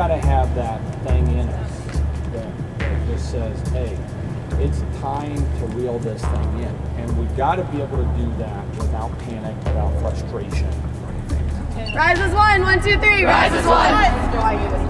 got to have that thing in us that, that just says, hey, it's time to reel this thing in. And we've got to be able to do that without panic, without frustration. Rise is one, one, two, three. Rise, Rise one. one.